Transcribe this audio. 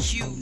you